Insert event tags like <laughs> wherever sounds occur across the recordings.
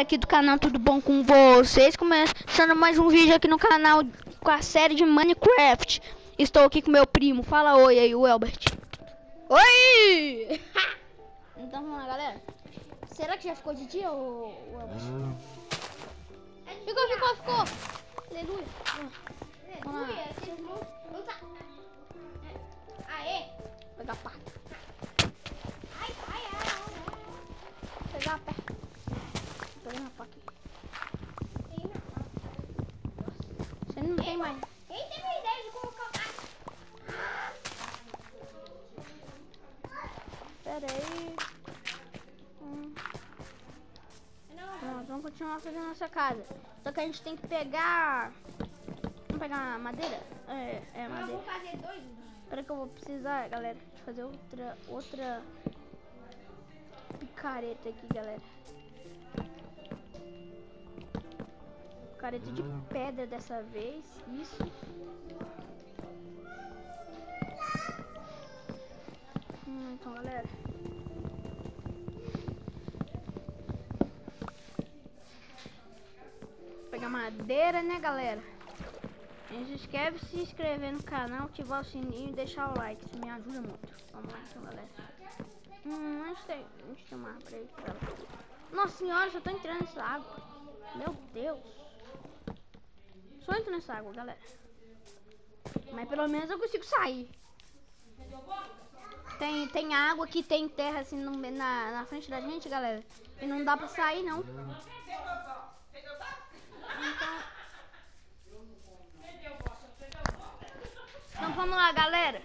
aqui do canal, tudo bom com vocês? Começando mais um vídeo aqui no canal com a série de Minecraft. Estou aqui com meu primo. Fala oi aí, o Elbert. Oi! <laughs> então vamos lá, galera. Será que já ficou de dia, ou Elbert? Ficou, ficou, ficou. Aleluia. Vamos lá. Aê! Pegar a pá. Ai, ai, ai. Pegar a pá. Pegar a pá aqui. Tem na mão. Você não tem mais. Quem teve a ideia de colocar... Pera aí. Hum. Pronto, vamos continuar fazendo nossa casa. Só que a gente tem que pegar. Vamos pegar madeira? É, é eu madeira. vou fazer dois. Espera que eu vou precisar, galera, de fazer outra. outra. picareta aqui, galera. Picareta de pedra dessa vez. Isso. Hum, então, galera. pegar madeira, né, galera? Não se esquece de se inscrever no canal, ativar o sininho e deixar o like. Isso me ajuda muito. Vamos lá, então, galera. Hum, onde tem, onde tem uma. Nossa senhora, só tô entrando nessa água. Meu Deus. Só entro nessa água, galera. Mas pelo menos eu consigo sair. Tem, tem água aqui, tem terra assim no, na, na frente da gente, galera. E não dá pra sair, não. Então... Então vamos lá, galera.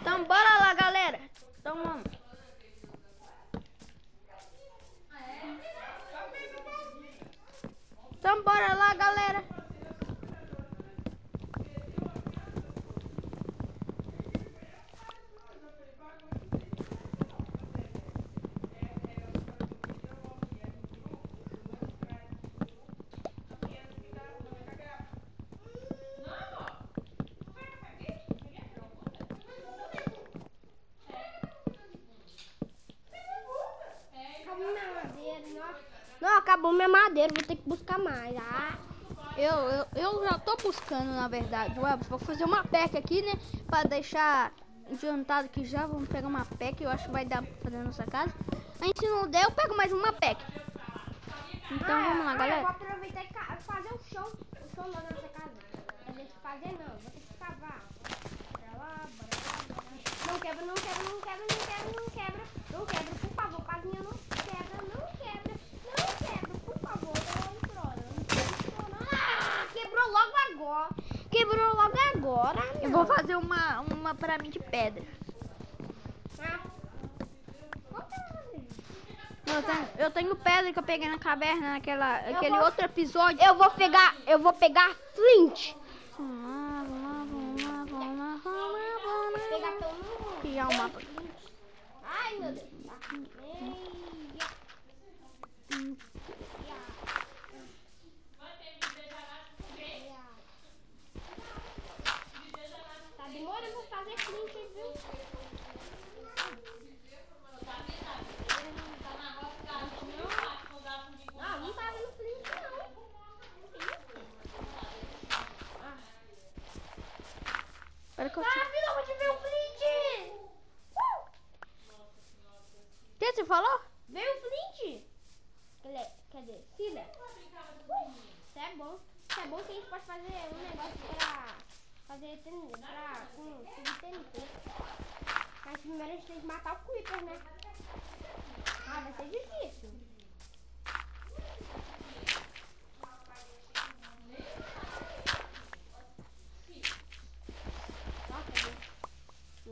Então bora lá, galera. Então vamos. Então bora lá, galera. Acabou minha madeira, não. Não, acabou minha madeira, vou ter que buscar mais. Ah, Eu, eu, eu já tô buscando, na verdade. Ué, vou fazer uma pack aqui, né? Pra deixar adiantado aqui já. Vamos pegar uma pack. Eu acho que vai dar pra fazer na nossa casa. A gente não der, eu pego mais uma pack. Então Ah, vamos lá, ah, Eu vou galera. aproveitar e fazer o chão, o chão da nossa casa. A gente fazer não, vou ter que cavar. Bora lá, bora lá, bora lá. Não quebra, não quebra, não quebra, não quebra, não quebra. Não quebra, por favor, casinha não quebra, não quebra, não quebra, por favor. Eu imploro, eu imploro. Ah, quebrou logo agora. Quebrou logo agora. Eu vou fazer uma, mim de pedra. Eu tenho, eu tenho pedra que eu peguei na caverna, naquela, aquele vou- outro episódio. Eu vou pegar, eu vou pegar flint. Pegar pelo. Criar um mapa. Ai, meu Deus. Eia. Tá demorando pra fazer flint, hein, viu? Não, não tá vendo flint, não. Espera que eu... Rápido, eu vou te ver o flint! Uh! O que você falou? Veio o flint! Cadê? Cadê? Uh! Isso é bom. Isso é bom que a gente pode fazer um negócio pra fazer TNT, pra com subir TNT. Mas primeiro a gente tem que matar o Creeper, né? Ah, vai ser difícil.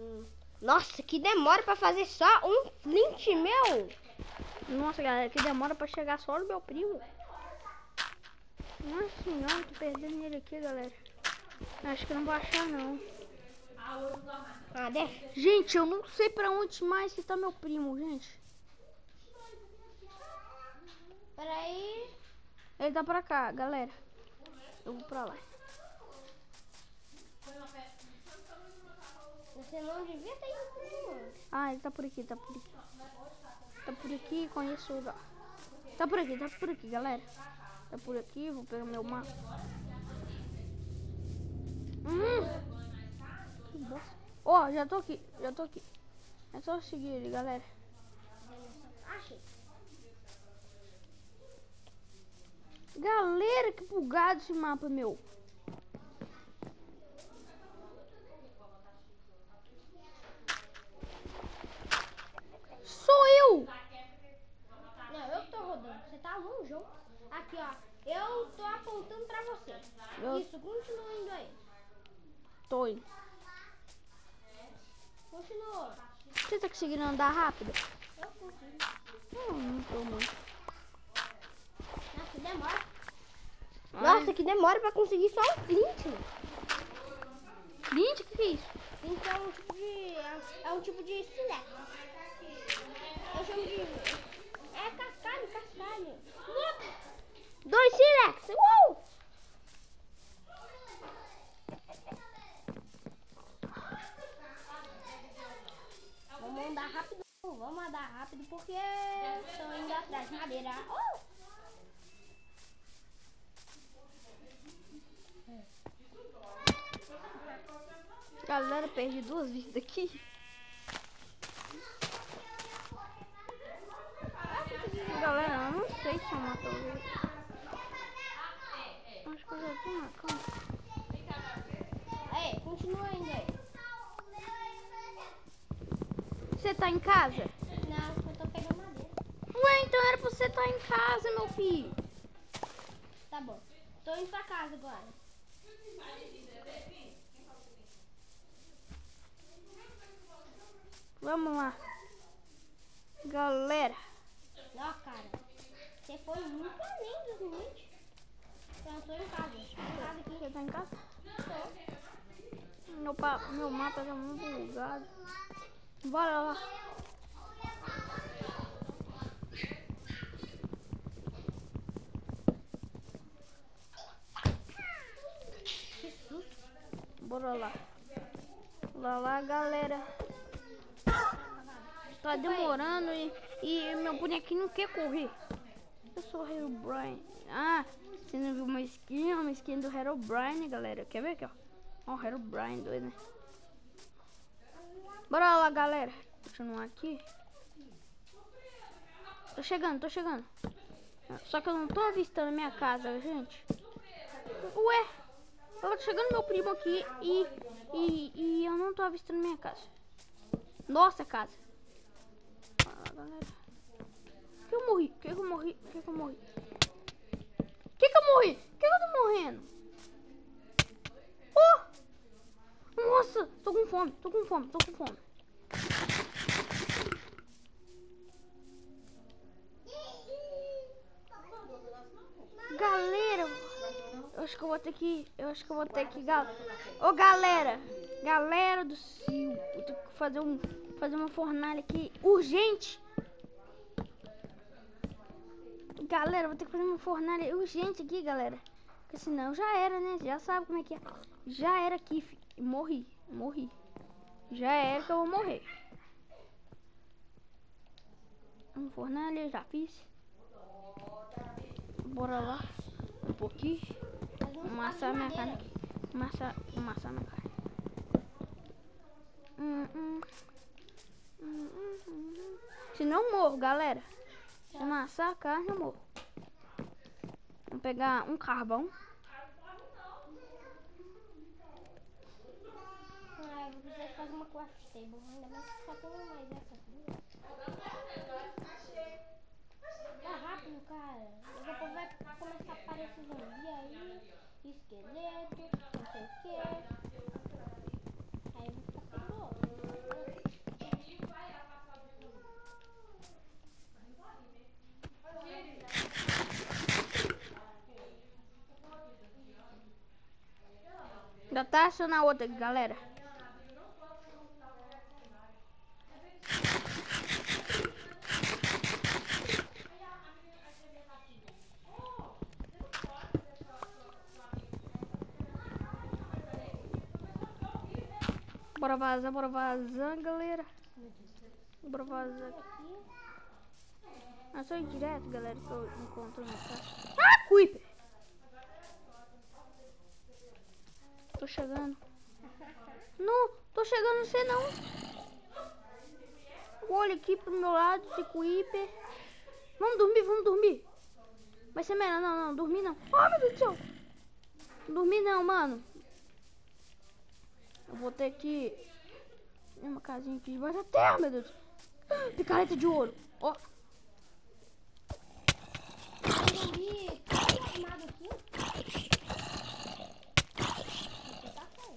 Hum. Nossa, que demora pra fazer só um flint, meu! Nossa, galera, que demora pra chegar só no meu primo. Nossa senhora, tô perdendo ele aqui, galera. Acho que eu não vou achar, não. Ah. Gente, eu não sei pra onde mais que tá meu primo, gente. Peraí. Ele tá pra cá, galera. Eu vou pra lá. Você não devia ter ido comigo. Ah, ele tá por aqui, tá por aqui. Tá por aqui, conheço ele, ó. Tá por aqui, tá por aqui, galera. Tá por aqui, vou pegar meu mapa. Hum. Ó, já tô aqui, já tô aqui. É só seguir ele, galera. Achei. Galera, que bugado esse mapa, meu. Sou eu! Não, eu que tô rodando. Você tá longe. Aqui, ó. Eu tô apontando pra você. Eu- Isso, continua indo aí. Indo. Continua. Você tá conseguindo andar rápido? Eu consigo. Não, não tô muito. Nossa, que demora. Nossa, que demora pra conseguir só um flint. 20? O que, é isso? Flint é um tipo de. É, é um tipo de silex. Eu chamo de. É cascalho, cascalho. Dois Silex! Uh! Vamos andar rápido. Vamos andar rápido porque estão indo atrás de madeira. Oh! Galera, perdi duas vidas aqui. Galera, eu não sei se eu mato alguém. Acho que eu já tô marcando. Aí, continua indo aí. Você tá em casa? Não, eu tô pegando madeira. Ué, então era pra você estar em casa, meu filho. Tá bom. Tô indo pra casa agora. Vamos lá. Galera, Ó, cara. Você foi muito além dos limites. Eu tô em casa. Tô em casa aqui. você tá em casa? Tô. Meu, pa, meu mapa tá muito bugado. Bora lá. Bora lá. Lá lá, galera. Tá demorando e, e meu bonequinho não quer correr. Eu sou o Herobrine. Ah, você não viu uma skin? Uma skin do Herobrine, galera. Quer ver aqui, ó? Ó, o Herobrine doido, né? Bora lá, galera. Continuar aqui. Tô chegando, tô chegando. Só que eu não tô avistando minha casa, gente. Ué, eu tô chegando meu primo aqui e, e, e eu não tô avistando minha casa. Nossa casa. Galera. Que eu morri? Que eu morri? Que eu morri? Que eu morri? Que eu tô morrendo? Oh! Nossa, tô com fome, tô com fome, tô com fome. Galera, eu acho que eu vou ter que, eu acho que eu vou ter que, gal... Ô galera, galera do Sil, eu tenho que fazer um, fazer uma fornalha aqui urgente. Galera, vou ter que fazer uma fornalha urgente aqui, galera. Porque senão já era, né? Já sabe como é que é. Já era aqui, fi. morri, morri. Já era que eu vou morrer. Uma fornalha, já fiz. Bora lá. Um pouquinho. De minha carne aqui. Amassar, amassar minha carne. Hum, hum. Senão eu morro, galera. Se amassar a carne, eu morro. Vamos pegar um carvão. Ah, eu vou precisar fazer uma só duas. Tá rápido, cara. Daqui a pouco vai começar a aparecer zumbi aí. Esqueleto, não sei o que. Aí eu vou ficar perigoso. Já tá achando a outra, galera. Bora vazar, bora vazar, galera. Bora vazar. É só ir direto, galera, que eu encontro casa. Ah, Creeper! Tô chegando. Não, tô chegando, sei não. Olha aqui pro meu lado, de Creeper. Vamos dormir, vamos dormir. Vai ser melhor, não, não, dormir não. Oh, meu Deus do céu. Dormir não, mano. Eu vou ter que... Uma casinha aqui debaixo da terra, meu Deus. Ah, Picareta de ouro. Ó. Tá armado aqui? Você tá feio.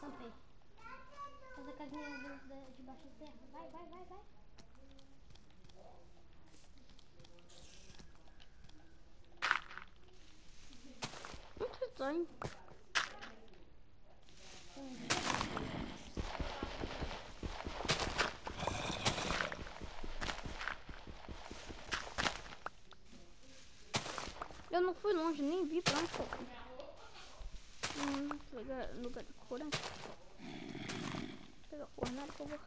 Tampei. Faz a casinha de- de- debaixo da terra. Vai, vai, vai, vai. Muito estranho. Eu não fui longe, nem vi pra onde foi. Hum, lugar, de corante. Pegar fornalha, por favor.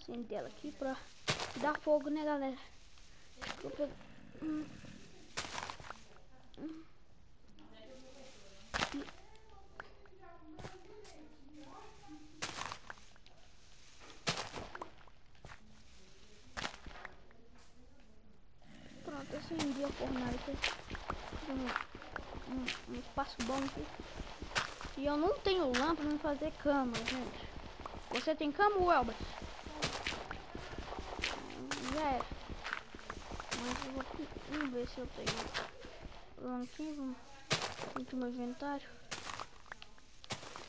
Acender ela aqui pra dar fogo, né, galera? Vou pegar... Hum. Hum. Pronto, acendi a fornalha. Um, um, um espaço bom aqui. E eu não tenho lâmpada pra fazer cama, gente. Você tem cama, Welber? Já era. Mas eu vou vamos ver se eu tenho lã aqui. No meu inventário.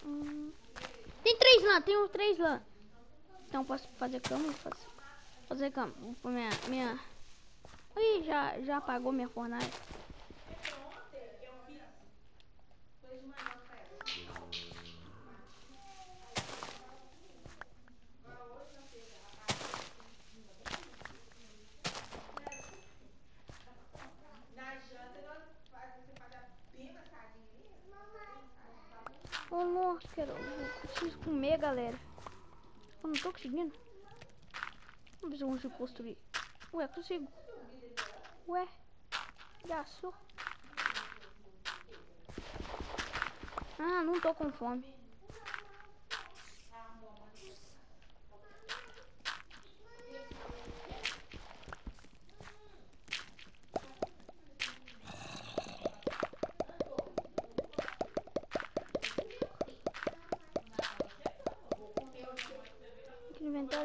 Hum. Tem três lã, tenho três lã. Então posso fazer cama, fazer, cama. Minha, minha... Ih, já, já apagou minha fornalha. Ô, nossa, cara, eu preciso comer, galera. Eu não tô conseguindo. Vamos ver se eu consigo construir. Ué, consigo. Ué, já sou. Ah, não tô com fome.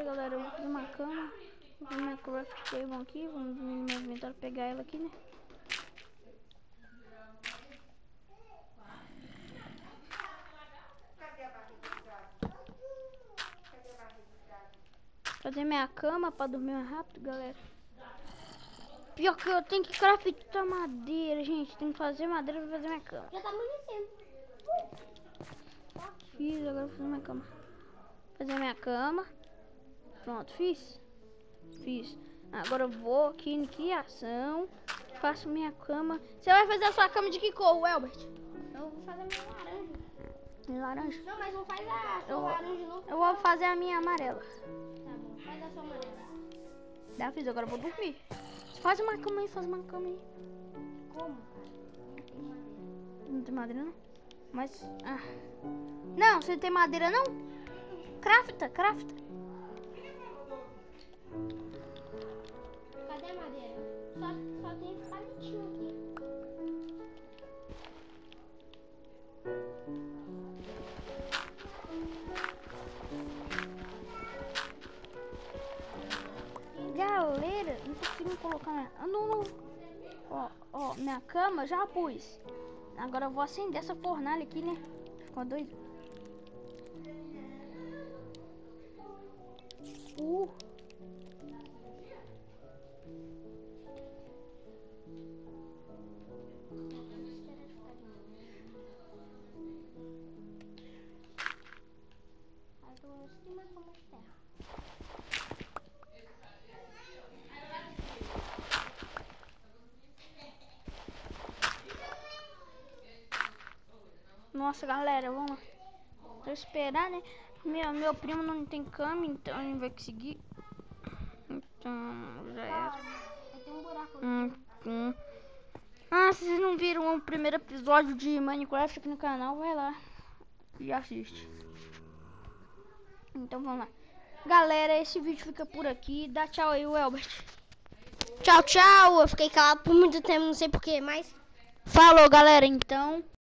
Galera, eu vou fazer uma cama. Vou fazer minha craft table aqui. Vamos no meu inventário pegar ela aqui, né? Fazer minha cama pra dormir mais rápido, galera. Pior que eu tenho que craftar madeira, gente. Tem que fazer madeira pra fazer minha cama. Já tá amanhecendo. Fiz, agora vou fazer minha cama. Fazer minha cama. Pronto, fiz. Fiz. Agora eu vou aqui em criação. Faço minha cama. Você vai fazer a sua cama de que cor, Elbert? Eu vou fazer minha laranja. Laranja. Não, mas não faz a sua Eu, laranja não. eu vou fazer a minha amarela. Tá bom, faz a sua amarela. Já fiz, agora eu vou dormir. Faz uma cama aí, faz uma cama aí. Como? Não tem madeira não? Mas. Ah. Não, você não tem madeira não? Crafta, crafta. Colocar minha. Ah, não, não. Ó, ó, minha cama já pus. Agora eu vou acender essa fornalha aqui, né? Ficou doido. Uh. Nossa, galera, vamos lá. Tô esperando, né? Meu, meu primo não tem cama, então ele vai conseguir. Então, já era. Um. Hum, hum. Ah, se vocês não viram o primeiro episódio de Minecraft aqui no canal, vai lá e assiste. Então vamos lá. Galera, esse vídeo fica por aqui. Dá tchau aí, Welbert. Tchau, tchau. Eu fiquei calado por muito tempo, não sei porquê, mas. Falou, galera, então.